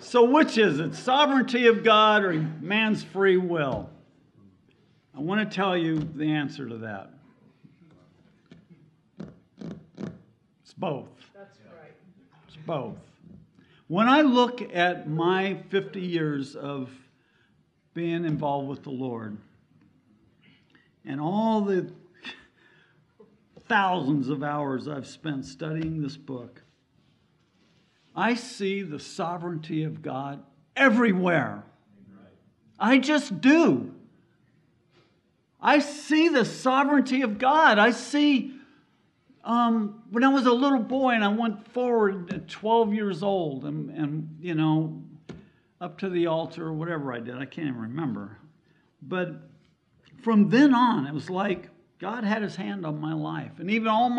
So, which is it? Sovereignty of God or man's free will? I want to tell you the answer to that. It's both. That's right. It's both. When I look at my 50 years of being involved with the Lord and all the thousands of hours I've spent studying this book, I see the sovereignty of God everywhere. I just do. I see the sovereignty of God. I see um, when I was a little boy and I went forward at 12 years old and, and, you know, up to the altar or whatever I did, I can't even remember. But from then on, it was like God had his hand on my life. And even all my